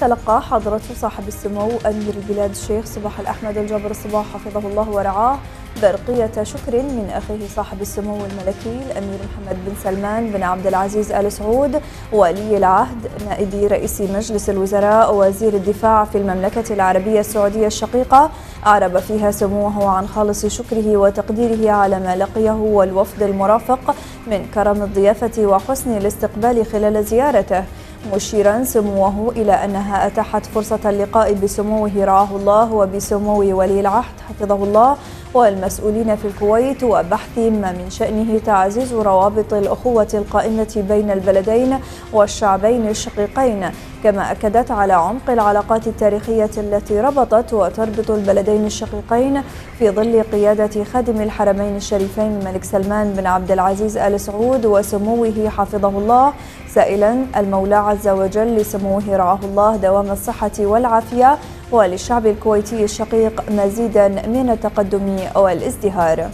تلقى حضرة صاحب السمو أمير البلاد الشيخ صباح الأحمد الجابر الصباح حفظه الله ورعاه برقية شكر من أخيه صاحب السمو الملكي الأمير محمد بن سلمان بن عبد العزيز آل سعود ولي العهد نائب رئيس مجلس الوزراء وزير الدفاع في المملكة العربية السعودية الشقيقة. أعرب فيها سموه عن خالص شكره وتقديره على ما لقيه والوفد المرافق من كرم الضيافة وحسن الاستقبال خلال زيارته. مشيرا سموه إلى أنها أتاحت فرصة اللقاء بسموه رعاه الله وبسمو ولي العهد. حفظه الله. والمسؤولين في الكويت وبحث ما من شأنه تعزيز روابط الأخوة القائمة بين البلدين والشعبين الشقيقين كما أكدت على عمق العلاقات التاريخية التي ربطت وتربط البلدين الشقيقين في ظل قيادة خادم الحرمين الشريفين الملك سلمان بن عبد العزيز آل سعود وسموه حفظه الله سائلا المولى عز وجل لسموه رعاه الله دوام الصحة والعافية وللشعب الكويتي الشقيق مزيدا من التقدم والازدهار.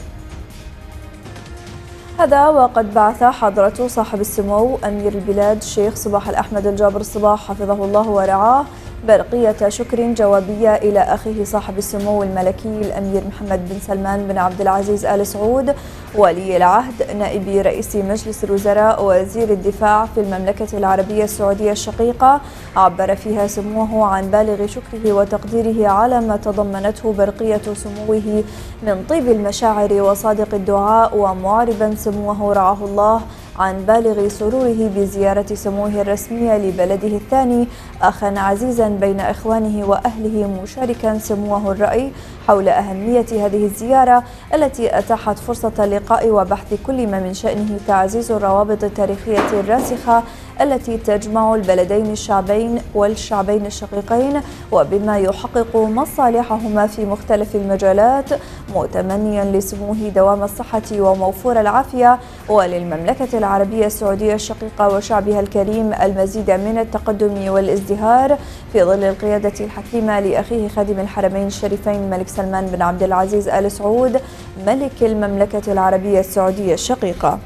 هذا وقد بعث حضرة صاحب السمو أمير البلاد الشيخ صباح الأحمد الجابر الصباح حفظه الله ورعاه برقية شكر جوابية إلى أخيه صاحب السمو الملكي الأمير محمد بن سلمان بن عبد العزيز آل سعود ولي العهد نائب رئيس مجلس الوزراء وزير الدفاع في المملكة العربية السعودية الشقيقة. عبر فيها سموه عن بالغ شكره وتقديره على ما تضمنته برقية سموه من طيب المشاعر وصادق الدعاء ومعربا سموه رعاه الله. عن بالغ سروره بزيارة سموه الرسمية لبلده الثاني أخا عزيزا بين إخوانه وأهله مشاركا سموه الرأي حول أهمية هذه الزيارة التي أتاحت فرصة اللقاء وبحث كل ما من شأنه تعزيز الروابط التاريخية الراسخة التي تجمع البلدين الشعبين والشعبين الشقيقين وبما يحقق مصالحهما في مختلف المجالات متمنيا لسموه دوام الصحة وموفور العافية. وللمملكة العربية السعودية الشقيقة وشعبها الكريم المزيد من التقدم والازدهار في ظل القيادة الحكيمة لأخيه خادم الحرمين الشريفين الملك سلمان بن عبد العزيز آل سعود ملك المملكة العربية السعودية الشقيقة.